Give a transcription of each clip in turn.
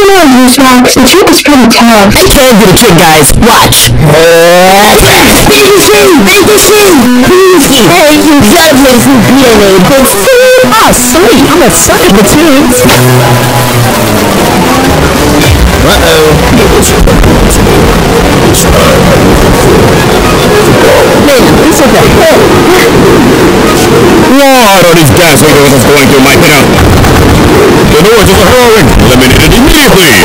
The trip is pretty tough. I can't get a kid, guys. Watch. Hey, you judges who DNA. Oh, sweet. I'm a sucker for tunes. What are these gas windows going through my head? The doors of the roaring. Eliminated immediately.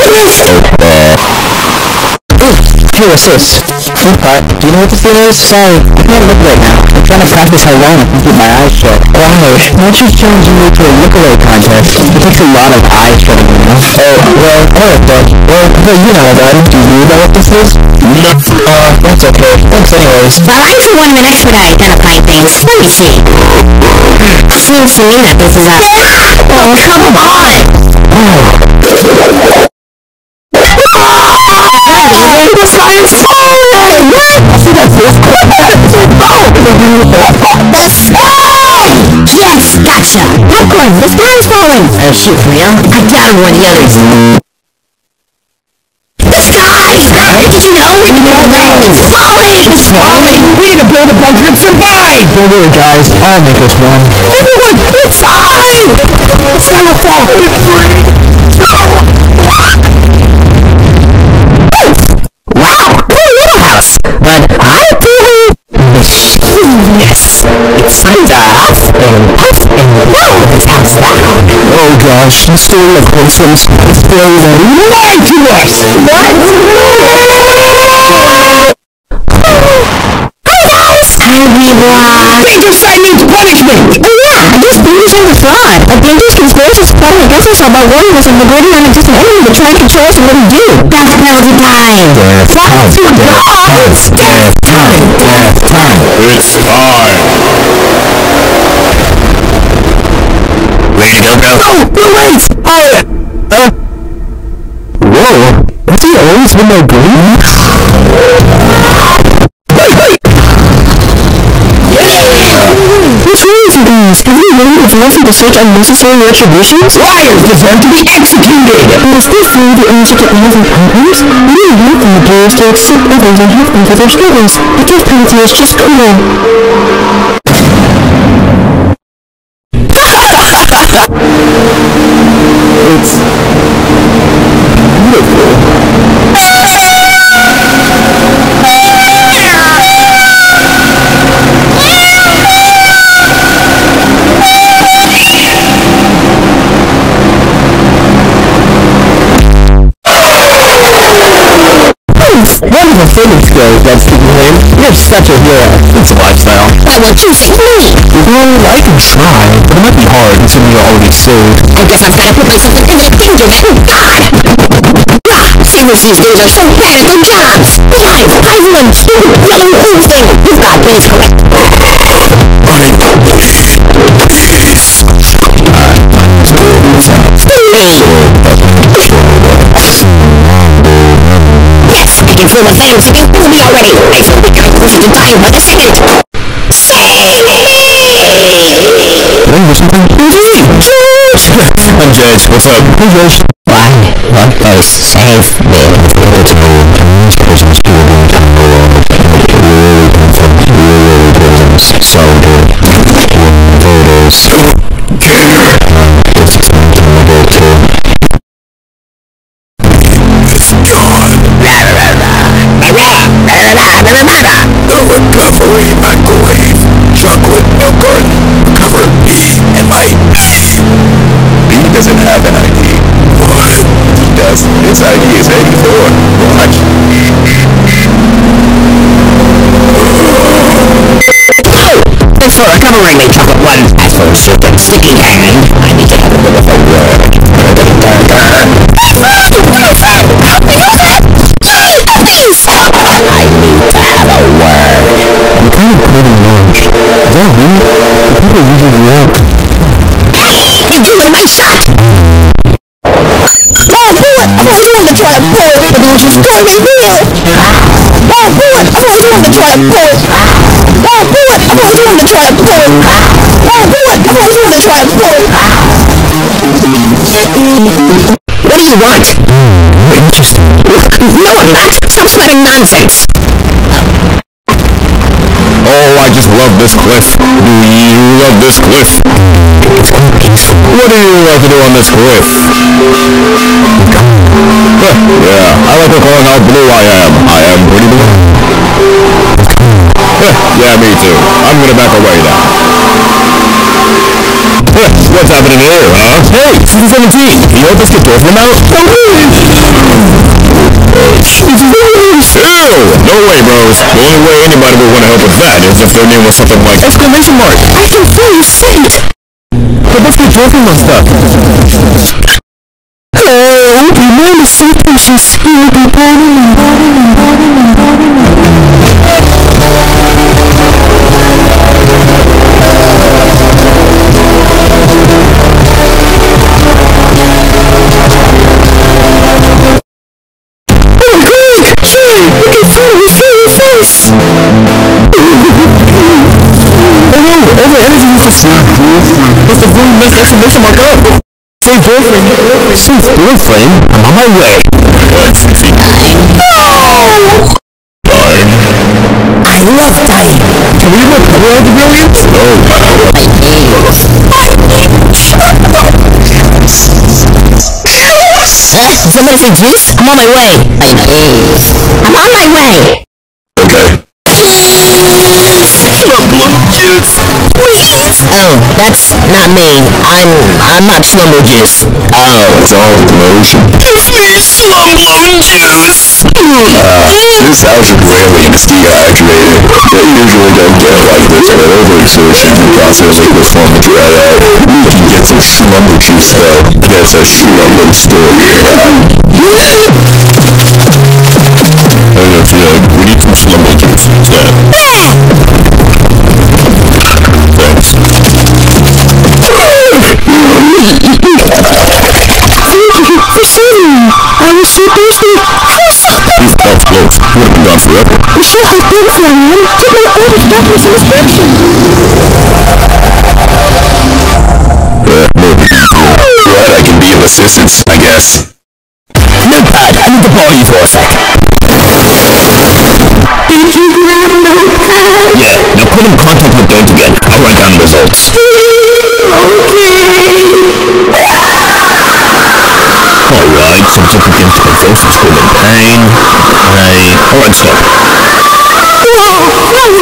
Hey, what's this? Food pot. Do you know what this thing is? Sorry, I can't look right now. I'm trying to practice how long I can keep my eyes shut. Why? Not just challenging me to a look-away contest. It takes a lot of eye shutting, you know? Oh, well, alright then. Well, well, you know then. Do you know what this is? No. Uh, that's okay. Thanks anyways. Well, I'm for one of an expert at identifying things. Let me see. Seems to me that this is a... Oh, come on! This guy is falling! What? That's... Yes, gotcha! Popcorn, this is falling! Oh shoot, for real? I gotta warn the others. This guy! Did you know? It's falling! It's falling! We need to build a bunker and survive! Don't worry, guys. I'll make us one. Everyone, inside! It's gonna fall! Wow! Time to huff and puff and blow this house down! Oh gosh, the story of Christmas is very, very lied to us! What? Decided to punishment! Oh yeah, I guess Baby's on the fraud. A dangerous conspiracy plotting against us by warning us of the great non-existent enemy to try and control us and what we do. That's penalty time! Death time. It's death time. Death time. It's time. To? Oh, no, wait! I... Uh... Whoa! Has he always been green? What's wrong with you guys? Have you learned it's nothing to such unnecessary retributions? Liars deserve to be executed! Is this food the only secret lies in problems? We don't the players to accept others and help them for their struggles. The death penalty is just cruel. It's... beautiful. The fighting skills that's Stephen Lane. You're such a hero. It's a lifestyle. I want you to me! Well, I can try, but it might be hard considering you're already sold. I guess I'm gonna put myself in imminent danger then. God! Seriously, these dudes are so bad at their jobs! Besides, everyone too! Yellow everything! You've got things correct! Yes, I can feel the flames can through me already! I feel we come closer to dying by the second! Hear something? George! I'm Judge. What's up? Hey, Judge. Why? What? Oh, save me! It's Thanks for recovering me, Chocolate One. As for Super Sticky Hand, I need to have a little bit of a word. I need to have a word. I'm kind of and large. Is that weird? The people usually react. You blew my shot! Oh, boy! I was going to try to pull, but it was just going to real! Oh, boy! I was going to try to pull! Oh, try to pull! Oh, try to pull! What do you want? You're interesting. No, I'm not. Stop spreading nonsense. Oh, I just love this cliff. Do you love this cliff? What do you like to do on this cliff? Yeah, I like recalling how blue I am. Yeah, me too. I'm gonna back away now. What's happening here, huh? Hey, Season 17! Can you help us get Dorfman out? Ew! No way, bros. The only way anybody would want to help with that is if their name was something like exclamation mark. I can feel you say it. But let's get Dorfman stuff. Oh, The blue next exclamation mark up? Save Dorfman. Save Dorfman? I'm on my way. I love dying. Can we look at the brilliance? Uh, somebody say juice? I'm on my way. I'm on my way. Okay. Love Juice. Please. Oh, that's not me. I'm I'm not ah, Slumber Juice. Ah, oh, it's all promotion. Give me slumlum juice! this algae alien is dehydrated. They usually don't get like this, but overexertion can cause their liquid form to dry out. We can get some slumber juice though. There's a slumber story. For a man. My. Glad I can be of assistance, I guess. Notepad, I need to borrow you for a sec. Did you grab? Yeah, now put in contact with Don't again. I'll write down the results. Alright, certificate of social school in pain. Right. Alright, so. Uh,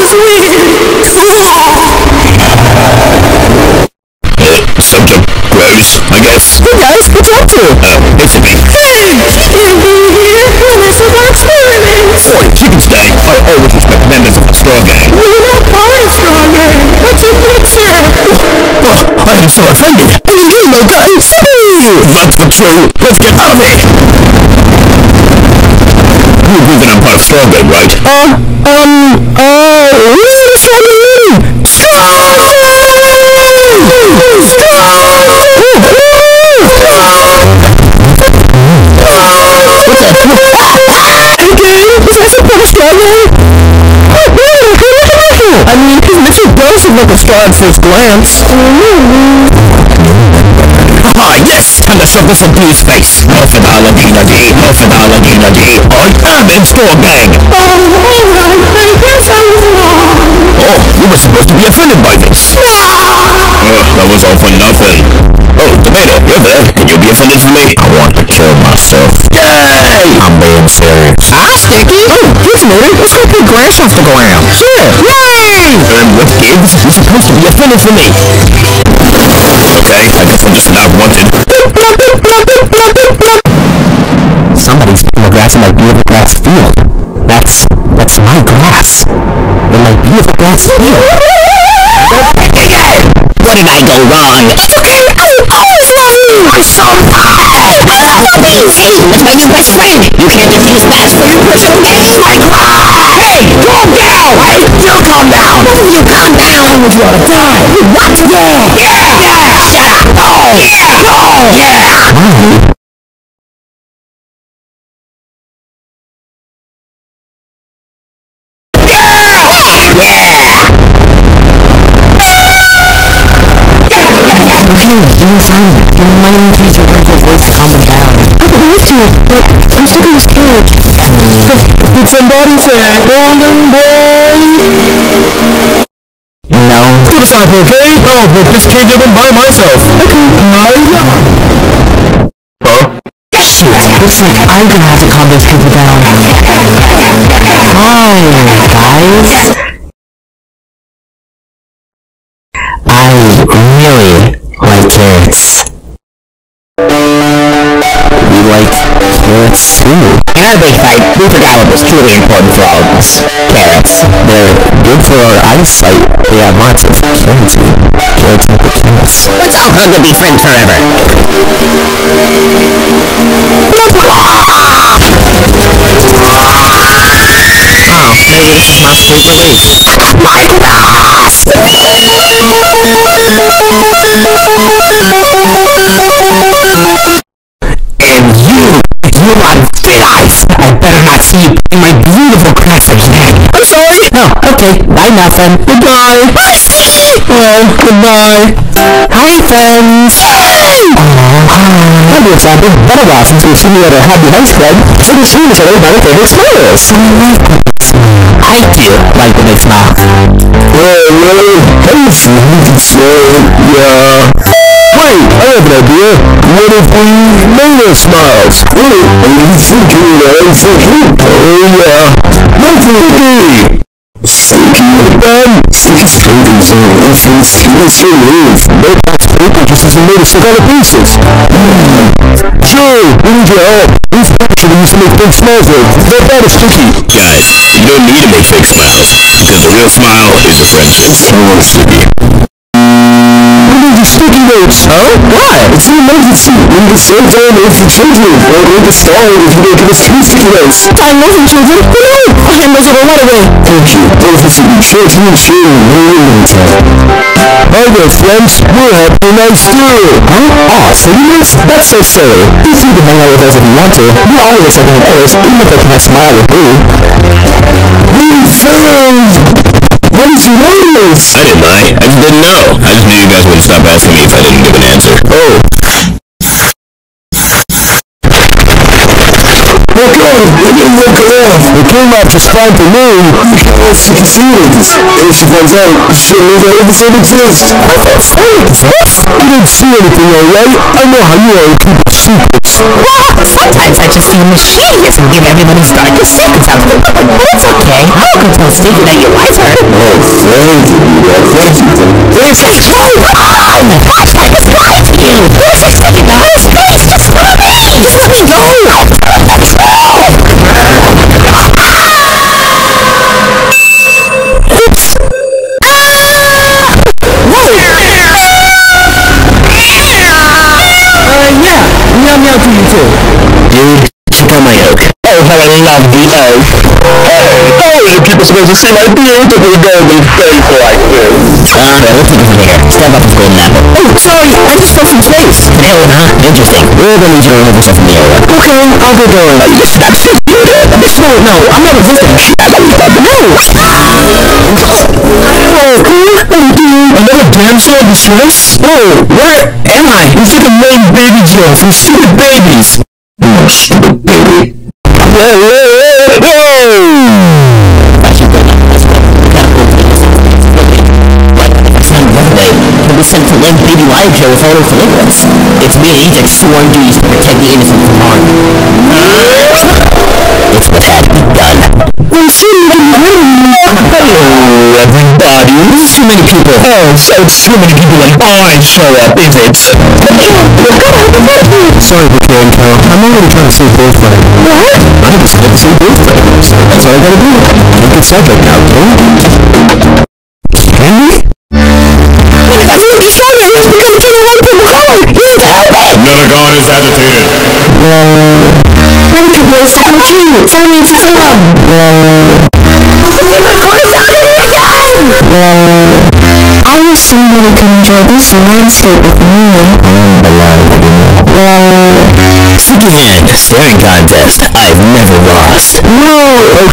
subject gross, I guess. Hey guys, what's up to? Uh, it's me. Hey, can't be here. This is our experiment. Boy, can stay. I always respect members of the straw gang. We're not part buying stronger. What's your picture? Oh, I am so offended. Know, guys. That's the truth. Let's get out of here. You agree that I'm part of straw gang, right? Uh, um, uh, Mitchell is look like a straw at first glance. Ah, yes! Time to shove this into his face. Morphodology, D. Morphodology, D. I am in straw gang. Oh, alright. I guess I was wrong. Oh, you were supposed to be offended by this. Ugh, that was all for nothing. Oh, Tomato, you're there. Can you be offended for me? I want to kill myself. Yay! I'm being serious. Ah, Sticky! Oh, hey, Tomato, let's go pick grass off the ground. Sure. Yay! And what gives? You're supposed to be offended for me. Okay, I guess I'm just not wanted. Somebody's picking the grass in my beautiful grass field. That's, that's my grass. In my beautiful grass field. What did I go wrong? It's okay. I always love you. I'm so proud. You. Hey, that's my new best friend. You can't just use bats for your personal gain. Like, hey, calm down. Hey, you calm down. Oh, you calm down. Would you want to die? What? Yeah. Yeah. Shut up. Oh. Yeah. Oh. Yeah. Okay, Okay? Oh, but this cage open by myself. Okay. Huh? Shoot, looks like I'm gonna have to calm those people down. Hi, guys. I really like carrots. We like carrots too. Our big fight, we forgot what was truly important for all of us. Carrots. They're good for our eyesight. They have lots of carotene. Good carrots. Let's all hug and be friends forever. Oh, maybe this is not state release. My last! And you, you lot of fit eyes, I better not see you putting my beautiful crafts again. I'm sorry. No, okay, bye nothing. Goodbye. Well, goodbye. Hi, friends. Aww, hi. Hi, dear Sample. Been a while since we've seen you at our Happy House Club, so sure to tell everybody your favorite smiles. I like when they smile. I do like when they smile. Well, well, hey, uh, yeah. I have an idea. What if we made our smiles? Wait, are you thinking? I'm thinking. Oh, yeah. Lovely. Thinking about Sticky fingers on reference to this move. No box paper just as we made us look out of pieces. Joe, we need your help. These pictures we used to make big smiles with. They're bad as sticky. Guys, you don't need to make fake smiles, because the real smile is a friendship. Come Why? It's an emergency. We need to save time if the children. Or we'll get started if you don't give us two sticky notes. Time listen, children. No! I'll hand those over right away. Thank you. Both of you. Sure, you and sure. No worries. Hi there, friends. We're happy nice too. Huh? Aw, silly notes? That's so silly. Feel free to hang out with us if you want to. We all wish everyone else, even if they can't smile with you. We found! What did you notice? I didn't lie. I just didn't know. I just knew you guys wouldn't stop asking me if I didn't give an answer. Oh. Look on! Look at look around! It came out just fine for me. Well, she can see it. If she finds out, she'll know that it doesn't exist. I thought it exists. You didn't see anything, alright? I know how you are with people's secrets. Well, sometimes I just see mischievous and give everybody's darkest secrets out to the public, but it's okay. I'll go tell Stevie that your wife heard. Oh, thank you. Thank you. A true one! Hashtag is lying to you! Who's this taking love the oak. Hey, how are people supposed to see my beautiful golden face like this? Ah, uh, let's take it from here. Step up with golden apple. Oh, sorry, I just felt some space. Really, huh? Interesting. We're gonna need you to remove yourself from the area. Okay, I'll get going. Uh, you should actually do that. No, no, I'm not resisting. No! Oh, dude. Another damsel in distress? Oh, where am I? It's like a lame baby joke from stupid babies. Link Baby Live Show with photos to Nicholas. It's me and Egypt sworn duties to protect the innocent from harm. It's what had to be done. Hello, everybody. Too many people. Oh, so too many people like I show up, is it? Sorry, Bouquet and Carol. I'm only trying to save both of them. What? Just trying to save both of them. That's all I gotta do. Don't get sidetracked now, okay? Somebody could enjoy this landscape with me. Sticky hand, staring contest. I've never lost. No!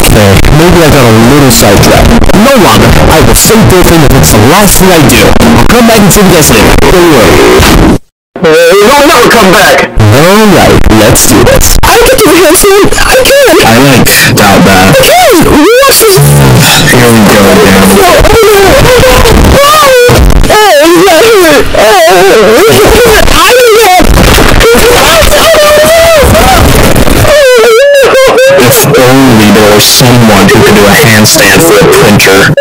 Okay, maybe I got a little sidetracked. No longer. I will save both of them if it's the last thing I do. I'll come back and see you guys later. Don't worry. No, no, come back. Alright, we let's do this. I can do it, Hanson. I can. I like doubt that. I can. Watch this. Here we go again. If only there was someone who could do a handstand for a printer.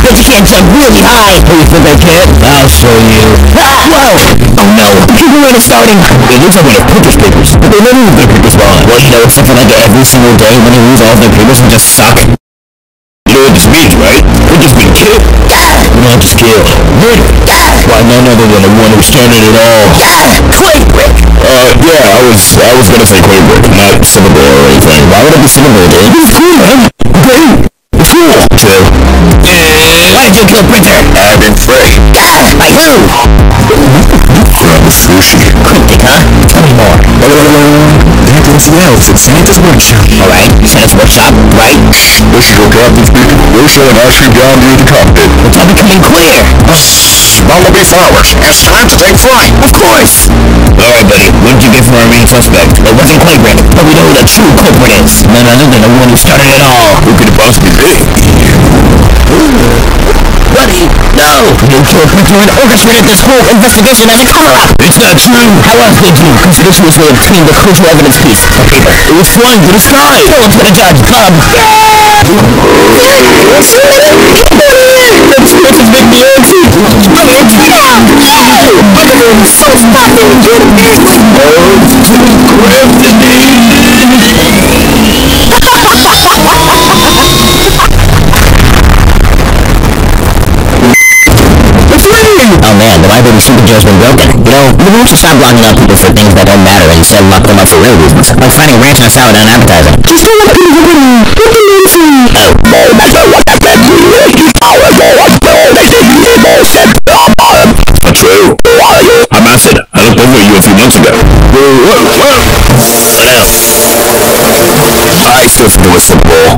But you can't jump really high. Oh, you think I can? I'll show you. Ah, whoa! Oh no. People are starting. It looks like we have printer's papers, but they never even their papers well. Well, you know, except for like every single day when they lose all of their papers and just suck. You know what this means, right? We're just being killed. Just killed. Murdered. By none other than the one who started it all. Quakebrick. Uh, yeah, I was, I was gonna say Quakebrick, not Civil or anything. Why would it be Civil War, dude? It's cool, man. Great. It's cool. Chill. Why did you kill Printer? I've been free. Ah, by who? From sushi. Cryptic, huh? Tell me more. Goes the at Santa's workshop. Alright, Santa's workshop, right? This is your captain speaking. We're showing Ashley down near the cockpit. It's all becoming clear. Bumblebee flowers. It's time to take flight. Of course. Alright, buddy, what did you get from our main suspect? It wasn't Quakebrick, but we know who the true culprit is. None other than the one who started it all. Who could it possibly be? No! You killed Printer and Orchestrated this whole investigation as a cover-up. It's not true. How else did you? Was way obtained the crucial evidence piece of paper. It was flying to the sky. No one's gonna judge. Come. That's man, the library superjail's been broken. You know, maybe we should stop locking up people for things that don't matter and instead lock them up for real reasons. Like finding ranch in a salad unappetizing. Just don't let people get in. Put them in free. True. I'm acid. I looked over at you a few months ago. I still think it was simple.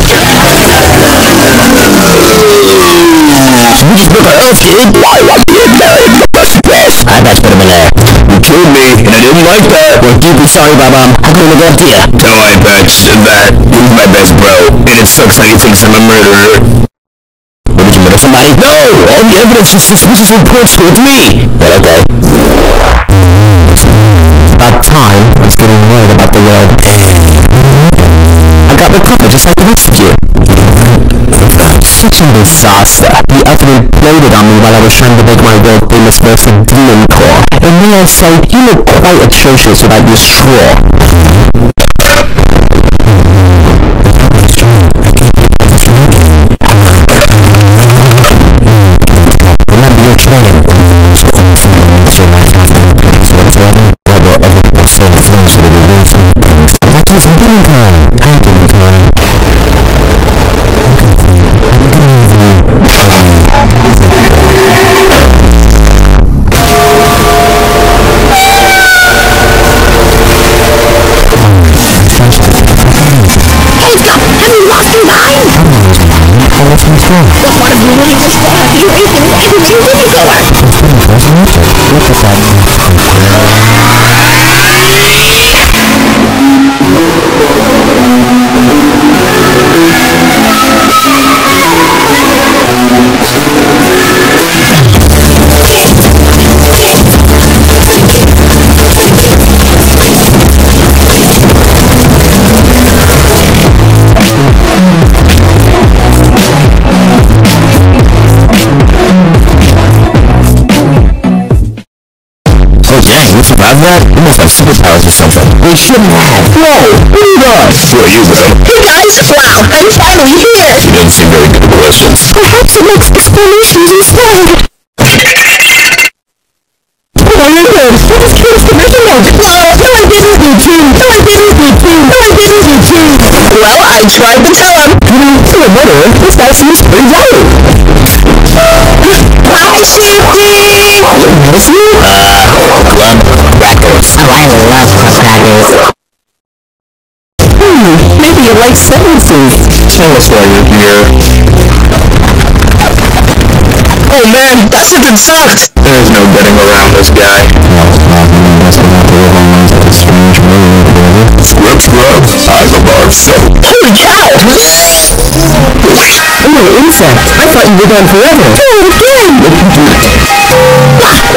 We just broke our oath, kid. Why was I bet you killed me, and I didn't like that. We're deeply sorry, Bob-Omb. How can we up to you? Tell my pets that he's my best bro, and it sucks that he thinks I'm a murderer. What, did you murder somebody? No! All the evidence is suspiciously points towards me! But okay. It's about time I was getting worried about the world. I got recovered just like the rest of you. Such a disaster. He utterly imploded on me while I was trying to make my world famous verse of Demon Core. And may I say, you look quite atrocious without your straw. Remember your training. That is Demon Core. Hi, Demon. Of you really was bad? You racing with everything movie color. Look at that. We? We must have superpowers or something. We shouldn't have. Whoa! What are you doing? Sure, you will. Hey guys! Wow! I'm finally here! She doesn't seem very good at questions. Perhaps it makes explanations instead. Oh, I know. What is Kate's commission like? No, no, I didn't. You too. No, I didn't. You too. No, I didn't. You too. Well, I tried to tell like sentences. Tell us why you're here. Oh man, that sentence sucked! There's no getting around this guy. Scrub scrub, I'm a bar soap. Holy cow! Oh, insect. I thought you were gone forever. again!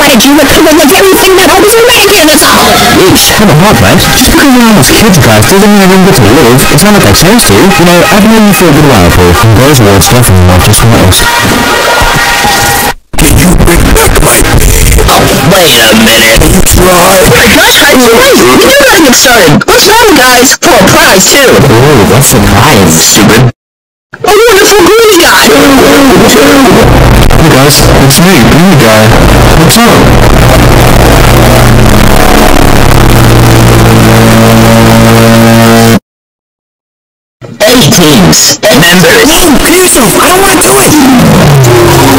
Why did you recover the very thing that always remained in this house? It's kind of hard, right? Just because you're almost kids, guys, doesn't mean you're going to live. It's not like I chose to. You know, I've known you for a good while, Paul. And those words definitely not just from us. Can you bring back my pig? Wait a minute. Try. My gosh, I'm crazy! You're not even started! What's wrong, guys? For a prize, too! Oh, what's the prize? Stupid. A wonderful green guy! Hey guys, it's me, Green Guy. What's up? Eight teams. Hey members. Yourself, I don't want to do it!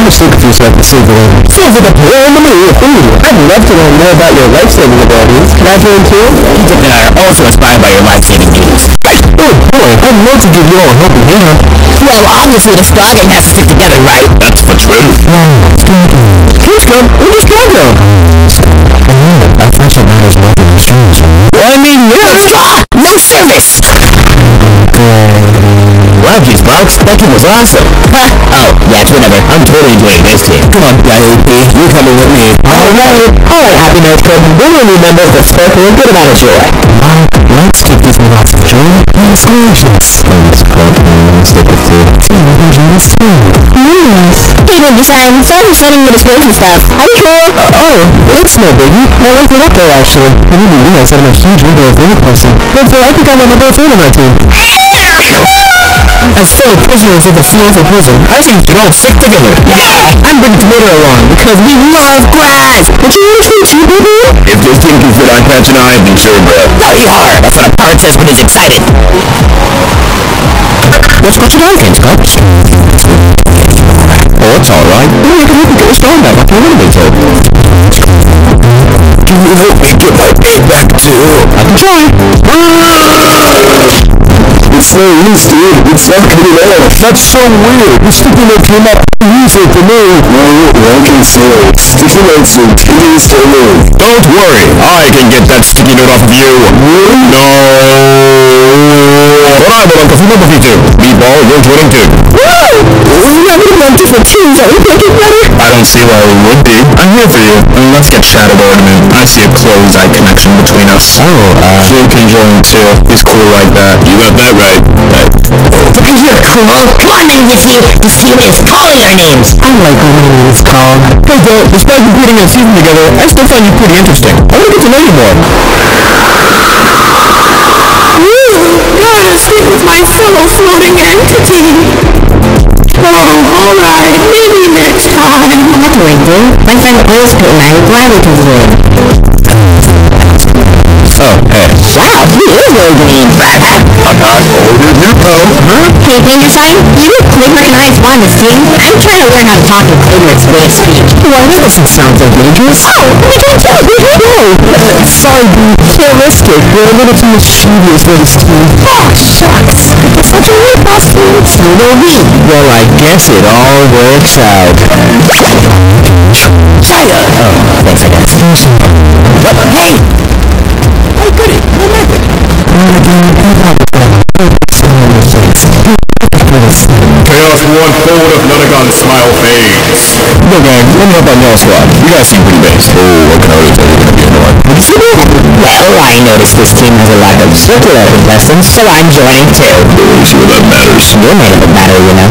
In time. I'm gonna stick with you so I can save the later. Save the later? Ooh, I'd love to learn more about your life-saving abilities. Can I join too? Peter and I are also inspired by your life-saving duties. Oh boy, I'd love to give you all a helping hand. Well, obviously the Star Gang has to stick together, right? That's the truth. Kids come, we're just gonna go. I friendship matters more than strangers. Well, I mean, yeah. Straw! No service! That kid was awesome. Oh, yeah, whatever. I'm totally enjoying this team. Come on, IAP, you're coming with me. Alright, alright, Happy Notes Club. We will remember the sparkle and good amount of joy. Let's keep this one off the joy and exclusions. Let's club and stick with two. Yes. Even design, further setting with explosion stuff. That'd be cool. Oh, it's no biggie. I like it up there, actually. I didn't realize that I'm a huge window of any person. But uh, I think I'm another fan of my team. As fellow prisoners of the Seattle prison, I think we all stick together. Yeah! I'm bringing Tomato along because we love grass! Would you want to too, baby? If this team can fit on Patch and I, then sure, bro. you hard! That's what a pirate says when he's excited. What's got you laughing, Scott? Oh, it's alright. Can help you get a star back a bit, so. Can you help me get my pig back too? I can try. It's no use, dude. It's not coming off. That's so weird. The sticky note came up easy for me. Like I said, sticky notes are tedious to live. Don't worry, I can get that sticky note off of you. No. Bravo, Uncle Fuma Bufito. Meatball, you're joining too. We're not even on different teams. Are we making better? I don't see why we would be. I'm here for you. And let's get Shadow Ornament. I see a close-eye connection between us. Oh, uh... Jim can join too. He's cool like that. You got that right. Because you're cool, come on in with you. This team is calling our names. I like when my name is called. Hey, Bill, despite competing in a season together, I still find you pretty interesting. I want to get to know you more. Gotta stick with my fellow floating entity. Oh, alright, maybe next time. Not to Bill. My friend I will gladly come to Oh, hey. Wow, he is really green. I'm older than you, bro. Hey, you know Claymer and I's on the thing? I'm trying to learn how to talk in Claymer's way of speech. Why, that doesn't sound so dangerous. Oh, we can tell you. No, uh, sorry, Boo. Can't risk it. We're a little too mischievous this team. Oh, shucks. It's such a weird costume. You know me. Well, I guess it all works out. China. Oh, thanks, I guess. What? Hey! Goody. No method. Chaos in one forward of Nonagon smile fades. Look, gang, let me help out Nail Squad. You guys seem pretty based. Oh, I can already tell you're gonna be annoying. What did you do? Well, I noticed this team has a lack of circular contestants, so I'm joining too. Sure that matters. You're made of a matter, you know.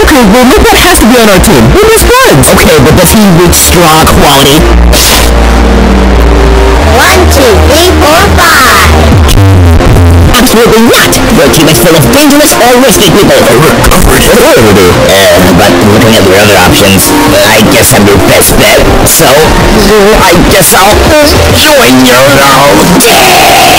Okay, well, look what has to be on our team. We're best friends. Okay, but does he reach straw quality? Absolutely not! Your team is full of dangerous or risky people. What do I ever do? Uh, but looking at your other options, I guess I'm your best bet. So, I guess I'll join you now.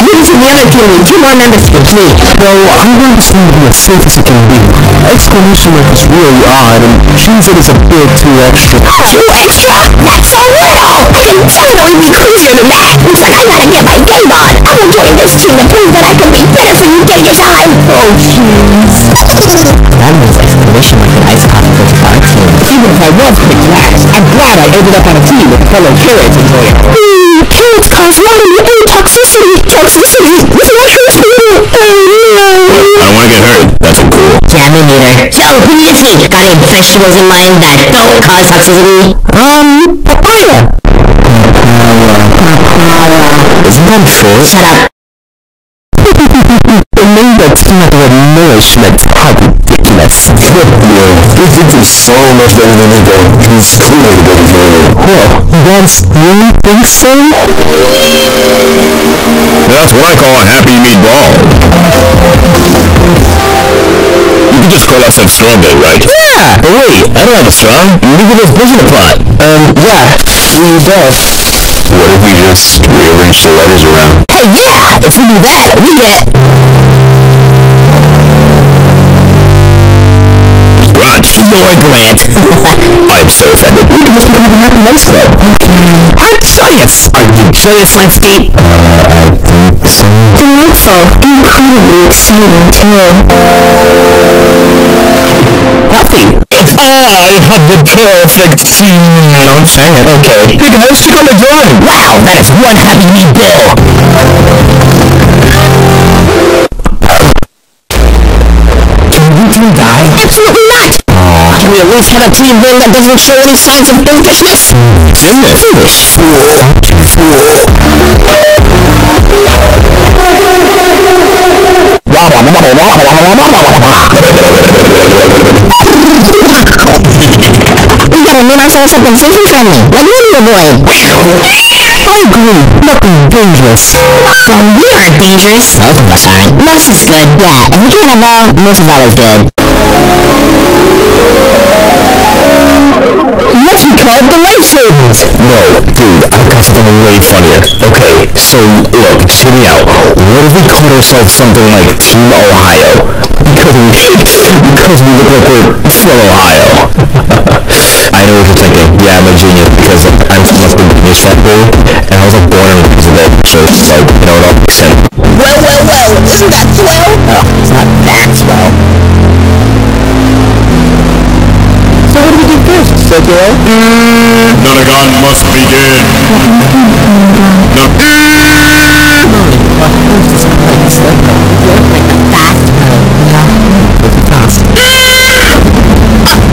Ladies and the other team, two more members to complete. Well, I want this to be as safe as it can be. Exclamation mark is really odd, and cheese it is a bit too extra. Too extra? That's so little. I can definitely be crazier than that. Looks like I gotta get my game on. I'm joining this team to prove that I can be better careful, you take your time. Oh, jeez. That means exploration like an ice coffee for the team. Even if I was picked last, I'm glad I ended up on a team with a fellow carrot enjoyer. Hmm, carrots cause water and toxicity. Toxicity? This not hurts people. Oh no. I don't want to get hurt. That's uncool. Yeah, me neither. So, who do you think? Got any vegetables in mind that don't cause toxicity? Um, papaya. Isn't that fruit? Shut up. The name that's not the nourishment. How ridiculous. Thinks he's so much better than though. He's clearly better than. Whoa, that's, you think so? That's what I call a happy meatball. You can just call that some strawberry, right? Yeah! But wait, I don't have a. Look at this vision plot. Um, yeah, we both. What if we just rearrange the letters around? Hey, yeah! If we do that, we get... Raj, More Grant. I'm so offended. We can just become a happy nice club. I'm joyous. Are you joyous, Landscape? I think so. Delightful. Incredibly exciting too. Nothing. I have the perfect scene. Don't say it. Okay. Hey guys, check out my drawing. Wow, that is one happy meat bill. Can we team die? Absolutely not! We at least have a team win that doesn't show any signs of impishness? Damn it. Foolish fool. We gotta name ourselves something safe and friendly, like Meteor Boy. I agree. Nothing dangerous. Well, we aren't dangerous. Most of us aren't. Most is good. Yeah, if you can't have all, most is always good. Called the Lifesavers. No, dude, I've got something way funnier. Okay, so look, just hear me out. What if we called ourselves something like Team Ohio? Because we, because we look like we're from Ohio. I know what you're thinking. Yeah, I'm a genius because I'm from a factory, and I was like born and raised there, so it's like, you know, it all makes sense. Well, well, well, isn't that swell? First, Sekiro? Nonagon must begin. No.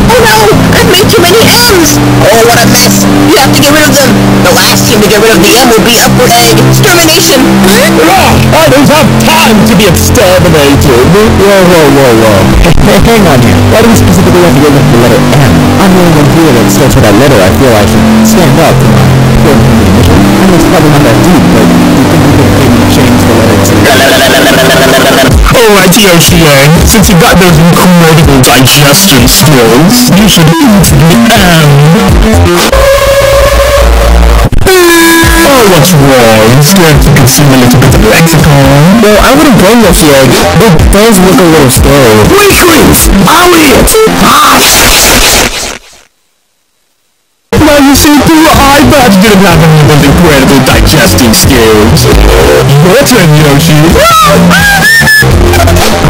Oh no! I've made too many M's! Oh, what a mess! You have to get rid of them! The last team to get rid of the M will be up for extermination! I don't have time to be exterminated. Whoa, whoa, whoa, whoa. Hey, hang on here. Why do we specifically have to go with the letter M? I'm the only one here that starts with that letter. I feel I should stand up to my poor mission. I know it's probably not that deep, but do you think we could maybe change the letter to... Alright, Yoshi-A, since you've got those incredible digestion skills, you should eat the M. Oh, what's wrong? Scared to consume a little bit of lexicon? Well, I wouldn't blame Yoshi Egg. The plans look a little scary. Weaklings! I'll eat! Now you see, poor iPads didn't have any of those incredible digesting skills. Your turn, Yoshi.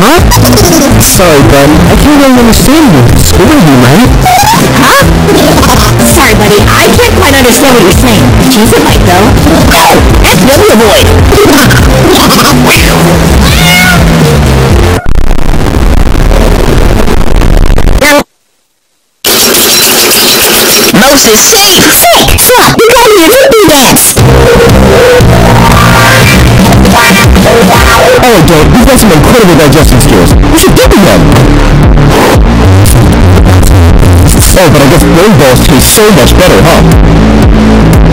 Huh? Sorry, bud. I can't really understand you. What are you, man? Huh? Sorry, buddy. I can't quite understand what you're saying. Jeez, it might, though. Oh! That's Meteor Boy! Moses, say! Say! Stop! You got me a hippie dance! Oh, dude, you've got some incredible digestion skills. You should give me them. Oh, but I guess brain balls taste so much better, huh?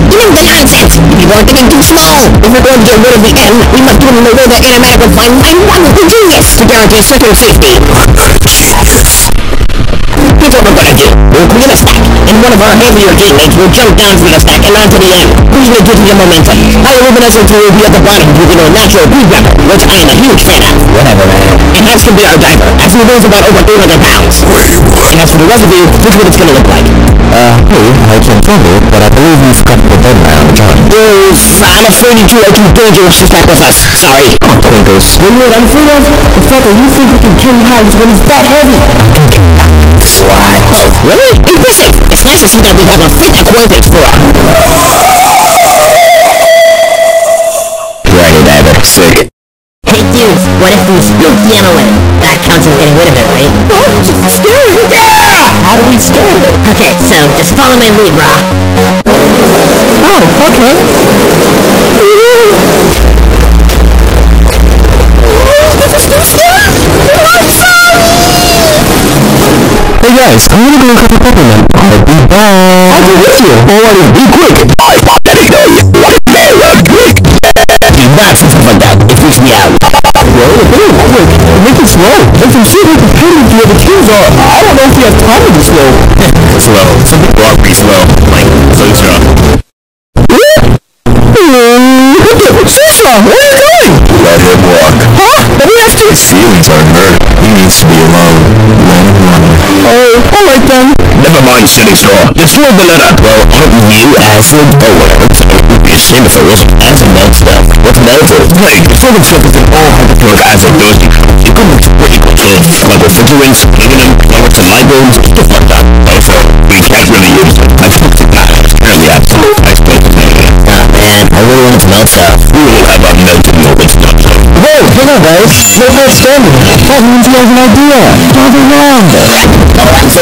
You know the nonsense! People are getting too small! If we're going to get rid of the M, we must give them away their animatic will find my wonderful genius to guarantee certain safety. Here's what we're gonna do. We'll create a stack, and one of our heavier teammates will jump down through the stack and onto the end, will give you the momentum. Luminescent crew will be at the bottom using our natural breed weapon, which I am a huge fan of. Whatever, man. And Hans can be our diver, as he weighs about over 300 pounds. And as for the rest of you, this is what it's gonna look like. Uh, hey, I can tell you, but I believe you forgot to put that around, John. Oof, I'm afraid you two are too dangerous to stack with us. Sorry. Oh, Twinkles. You know what I'm afraid of? The fact that you think you can carry hives when he's that heavy. What? Really? Impressive. It's nice to see that we have a fit acquaintance for a... Righty, diver. Sick. Hey dudes, what if we spook the MLM? That counts as getting rid of it, right? Oh, just scary! Yeah! How do we scare it? Okay, so just follow my lead, brah. Oh, okay. Hey guys, I'm gonna go look up a peppermint. I'll be back. I'll be with you. Oh, Alrighty, be quick. I that he know you. What a man, quick. Do not say stuff like that. It freaks me out. If it ain't quick, make it slow. If I'm sure we can pay the other kids are, I don't know if we have time to be slow. slow. Some people are pretty slow. Like, Susha. Susha, where are you going? Let him walk. Huh? But we have to... His feelings are hurt. He needs to be alone. Let him run. Oh, alright then. Never mind, Shitting Straw. Destroy the letter. Well, aren't you acid? Oh, whatever. So it would be a shame if it wasn't acid melt stuff. What's melted? Like, full of stuff within all hydrochloric acid goes to you mix what equal to like refrigerants, aluminum, flowers to microbes, stuff like that. Also, we can't really use it. I spoke to that. Apparently, absolute. I to him. Ah, man. I really wanted to melt stuff. We will have a melted moment stuff. Whoa, hang on guys. No more standing. That means he has an idea. Gather round. Come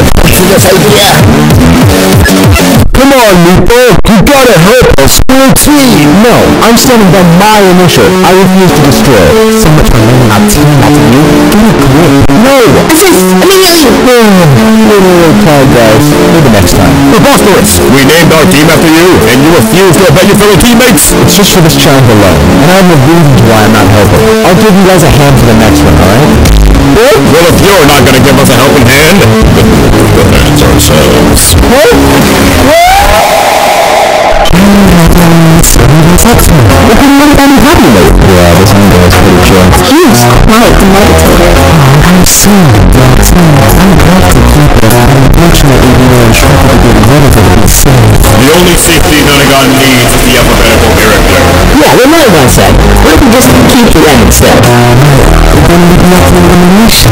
on, Lupo. You gotta help us. We're a team. No, I'm standing by my initial. I refuse to destroy. So much for me not teaming up with you. Get a grip. No. This is Amelia. Little tired, guys. Maybe next time. Preposterous! We named our team after you, and you refuse to obey your fellow teammates? It's just for this challenge alone. And I have no reasons why I'm not helping. I'll give you guys a hand for the next one, alright? Well, if you're not gonna give us a helping hand, then we'll do the hands ourselves. Yeah, this one goes pretty chill. He's quite the meditator. I'm sorry, but I'm glad to keep it. Unfortunately, we were trying to get rid of it to be safe. The only safety Nonagon needs is the alphabetical character. Yeah, what my one said. Why don't we just keep the end instead? Then we'd be up for elimination.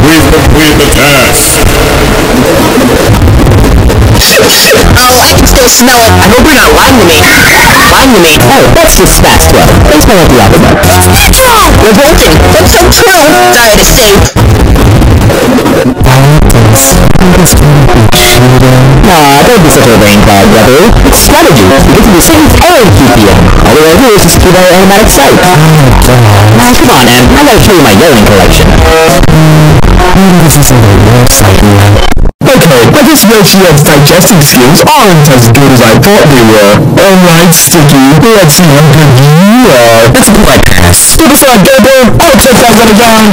We've completed the task. Oh, I can still smell it. I hope you're not lying to me. Lying to me. Oh, that's just fast 12. They smell like the other. True! Revolting, but so true. Sorry to say. Aw, don't be such a vain cloud, brother. It's strategy. We get to be and keep the end. Oh, All we gotta do is just keep our automatic sight. Now, come on, Em. I gotta show you my yelling collection. Maybe this isn't the worst idea. Okay, I guess Yoshi's digesting skills aren't as good as I thought they were. Alright, Sticky, let's see how good you are. That's a polite pass. Front, Gabriel! I'll take that one again!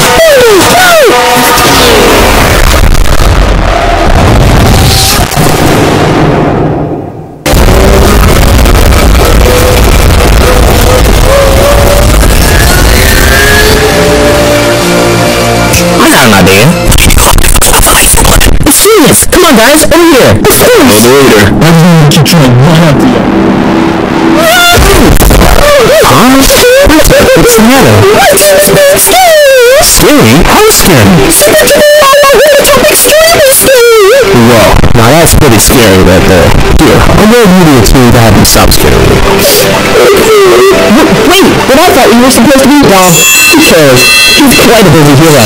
Guys. Over here. Of course. Later. I'm gonna keep trying my idea. What's the matter? Scary? How scary? Whoa, now that's pretty scary right there. Here, I'm gonna need you to that and stop scaring me. Wait, but I thought you were supposed to be... Well, who cares? He's quite a busy hero.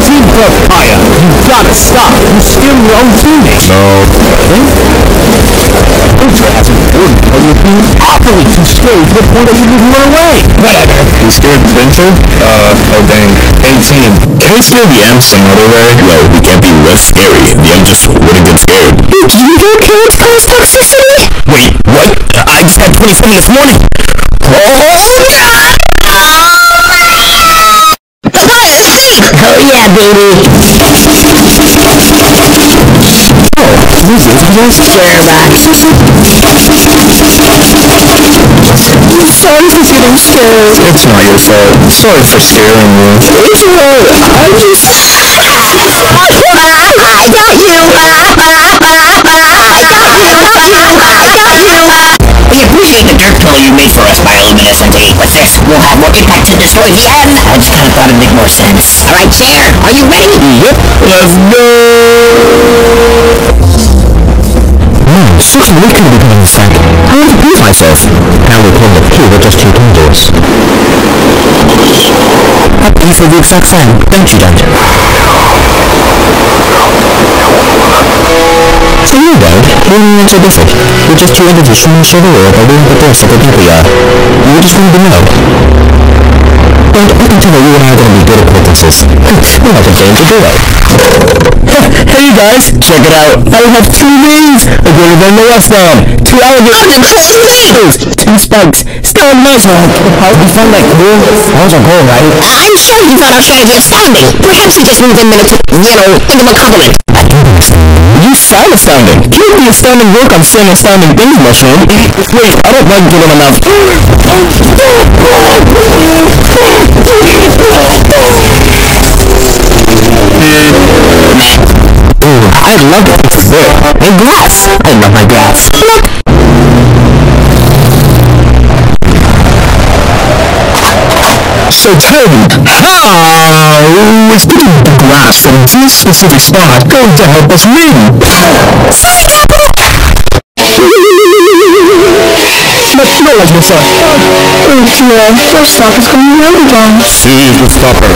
Team Club Fire, you gotta stop. You scare your own teammates. No. Ultra has important, but you're being awfully too scary to the point that you need to run away. Whatever. You scared Adventure? Uh, oh dang. Hey team, can we scare the M some other way? Well, we can't be less scary. The M just wouldn't get scared. Do you know kids cause toxicity? Wait, what? I just had 27 this morning. Hell yeah, baby. This is just Scareback. Sorry for getting scared. It's not your fault. Sorry for scaring you. It's right. I just... I got you. I got you. I got you. I got you. Appreciate the dirt pillow you made for us, bioluminescent. But this will have more impact to destroy the end. I just kind of thought it'd make more sense. All right, chair, are you ready? Yep, let's go! Certainly could have become a sack. I want to prove myself. Now we're pulling the two, we're just two indoors. Happy for the exact same, don't you, Dad? So you don't. You're so different. We're just two individuals from each other world, but we're in the door separate people are. You just wanted to know. But I can tell that you and I are going to be good acquaintances. We're not going to do it. hey guys, check it out. I have two wings. A greater than the rest of them. Two alligators. Two spikes. Still a nice one. How did you find that cool? That was cool, right? I'm sure he found our strategy astounding. Perhaps he just means it minute to, you know, think of a compliment. Sound astounding. You do astounding work on saying astounding things, Mushroom. Wait, I don't like giving enough. I love it. And grass. I love my grass. So tell me, how is putting the grass from this specific spot going to help us win? But not like this, uh, Oh dear, first off, it's going around again. See if you stop her.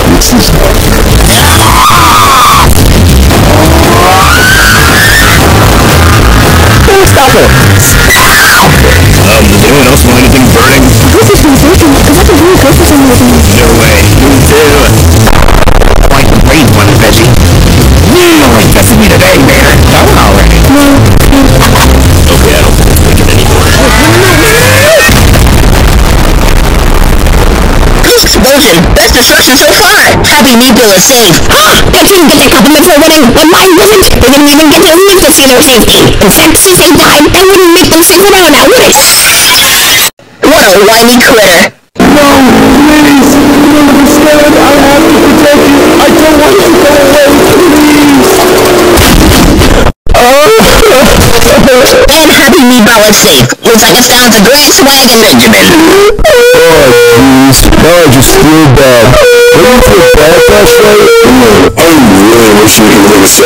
stop it. Um, does anyone else know anything burning? Is. No way. You too. Like the brave one, Reggie. You ain't messing me today, man. Done already. Okay, I don't think it's thinking anymore. Explosion! Best destruction so far! Happy Nebula saved! they didn't get their compliment for winning, but mine wasn't! They didn't even get to see their safety! In fact, since they died, I wouldn't make them stick around now, would it? What a whiny critter! No, please. You don't understand. I have to protect you. I don't want you to go away. And Happy Nebula safe! Looks like it's down to Grass Wagon Benjamin! Oh, jeez. Now I just feel bad. Don't you feel bad? I really wish you could live so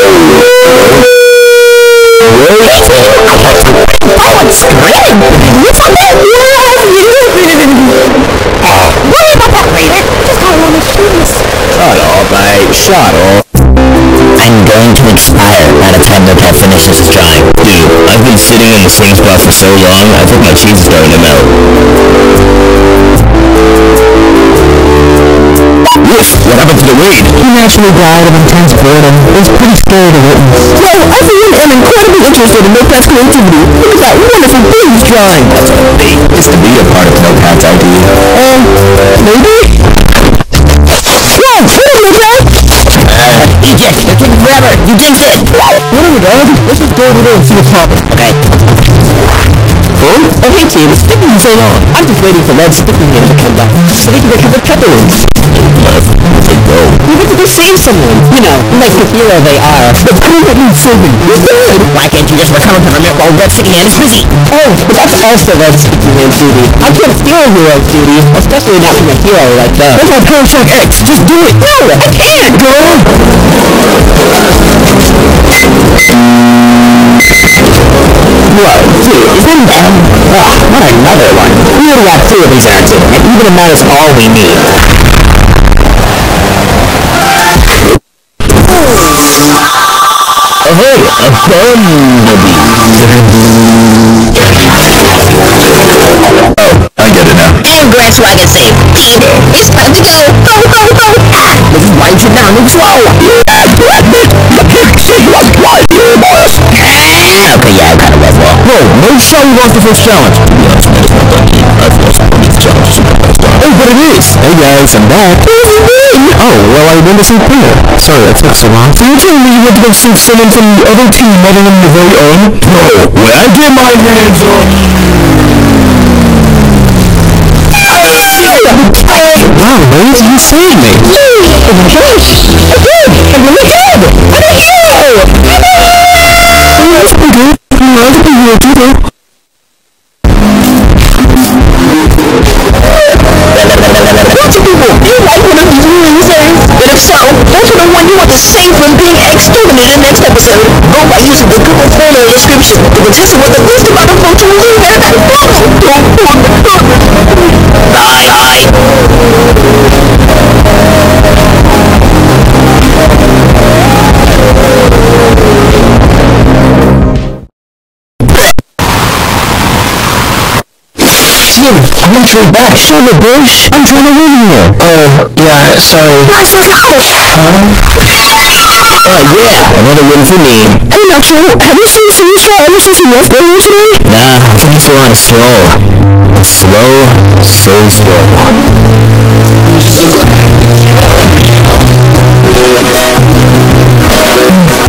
Oh, it's screaming! What's on that? Worry about that later! Just how I want to shoot this! Shut up, mate. Shut up. I'm going to expire by the time the pet finishes drying. Dude, I've been sitting in the same spot for so long, I think my cheese is going to melt. Woof! What happened to the weed? He naturally died of intense boredom. It was pretty scary to witness. Yo, everyone am incredibly interested in Notepad's creativity. Look at that wonderful thing he's drawing. Hey, is the media part of Notepad's idea? Um, maybe? You jinxed it! Whatever, dog. Let's just go over there and see what's happening. Okay. Oh, oh hey team, it's taking you so long. I'm just waiting for Red Sticking Hand to come back so they can recover Pepperwings. They go. We get to go save someone. You know, like the hero they are. But who that needs saving? We're good. Why can't you just recover peppermint while Red Sticky Hand is busy? Oh, but that's also Red Sticking Hand's duty. I can't steal a hero's duty, especially not from a hero like that. That's my Power Shock X. Just do it. No, I can't. Go. Whoa, dude, is that them? Ugh, what another one. We already got two of these team, and even if that is all we need. Oh, hey, a bumblebee. Oh, I get it now. And Grass Wagon safe! Team, it's time to go! Go, go, go! Ah! This is why you should down and slow! These challenges in the past time. Oh, but it is. Hey guys, I'm back. Oh, well, I went to see Peter. Sorry, that took so long. So you telling me you went to go save someone from the other team other than your very own? Bro, when I get my hands on you... Wow, Liz, you saved me. Oh my gosh. I did. I'm really good. Shut the bush, I'm trying to win here. Oh, yeah, sorry. Nice as Huh? Oh yeah, another win for me. Hey, Nacho, have you seen Suicide ever since he left earlier today? Nah, I think a on slow. Slow, so slow. Mm.